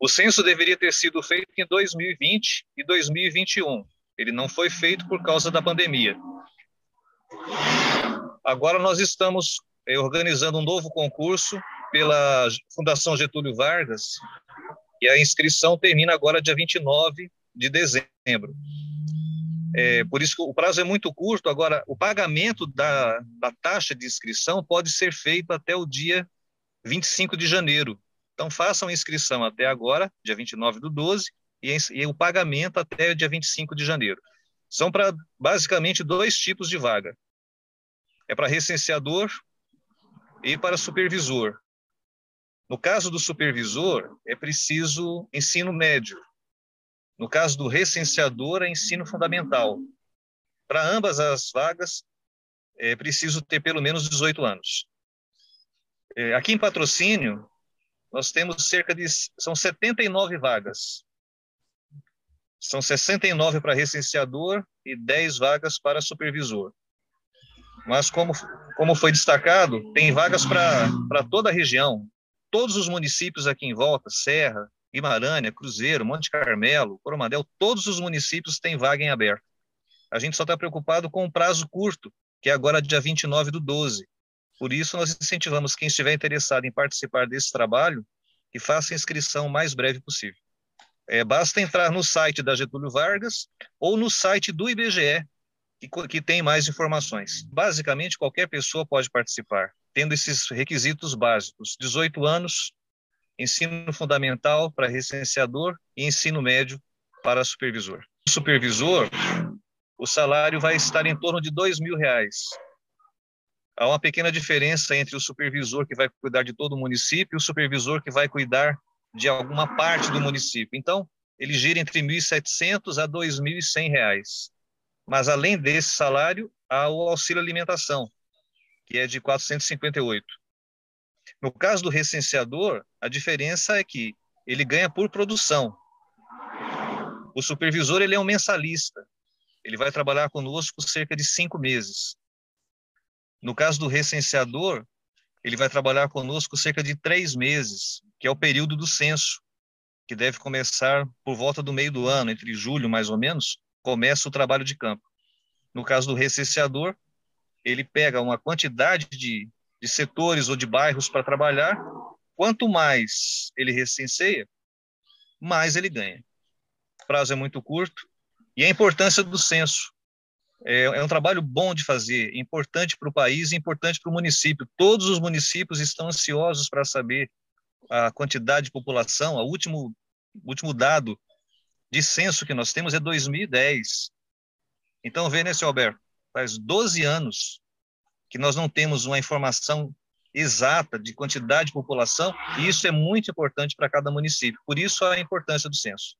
O censo deveria ter sido feito em 2020 e 2021. Ele não foi feito por causa da pandemia. Agora nós estamos eh, organizando um novo concurso pela Fundação Getúlio Vargas e a inscrição termina agora dia 29 de dezembro. É, por isso que o prazo é muito curto. Agora, o pagamento da, da taxa de inscrição pode ser feito até o dia 25 de janeiro. Então, façam a inscrição até agora, dia 29 do 12, e, o pagamento até o dia 25 de janeiro. São para, basicamente, dois tipos de vaga. É para recenseador e para supervisor. No caso do supervisor, é preciso ensino médio. No caso do recenseador, é ensino fundamental. Para ambas as vagas, é preciso ter pelo menos 18 anos. É, aqui em patrocínio, nós temos cerca de são 79 vagas. São 69 para recenseador e 10 vagas para supervisor. Mas como como foi destacado, tem vagas para toda a região, todos os municípios aqui em volta, Serra, Guimarães, Cruzeiro, Monte Carmelo, Coromandel, todos os municípios têm vaga em aberto. A gente só está preocupado com o prazo curto, que é agora dia 29 do 12. Por isso, nós incentivamos quem estiver interessado em participar desse trabalho que faça a inscrição o mais breve possível. É, basta entrar no site da Getúlio Vargas ou no site do IBGE, que, que tem mais informações. Basicamente, qualquer pessoa pode participar, tendo esses requisitos básicos: 18 anos, ensino fundamental para recenseador e ensino médio para supervisor. Supervisor, o salário vai estar em torno de mil reais. Há uma pequena diferença entre o supervisor que vai cuidar de todo o município e o supervisor que vai cuidar de alguma parte do município. Então, ele gira entre 1.700 a 2.100 reais. Mas, além desse salário, há o auxílio alimentação, que é de 458. No caso do recenseador, a diferença é que ele ganha por produção. O supervisor ele é um mensalista. Ele vai trabalhar conosco cerca de cinco meses. No caso do recenseador, ele vai trabalhar conosco cerca de três meses, que é o período do censo, que deve começar por volta do meio do ano, entre julho mais ou menos, começa o trabalho de campo. No caso do recenseador, ele pega uma quantidade de de setores ou de bairros para trabalhar, quanto mais ele recenseia, mais ele ganha. O prazo é muito curto e a importância do censo. É, é um trabalho bom de fazer, importante para o país e importante para o município. Todos os municípios estão ansiosos para saber a quantidade de população. O último, último dado de censo que nós temos é 2010. Então, vê, né, seu Alberto? Faz 12 anos que nós não temos uma informação exata de quantidade de população, e isso é muito importante para cada município. Por isso a importância do censo.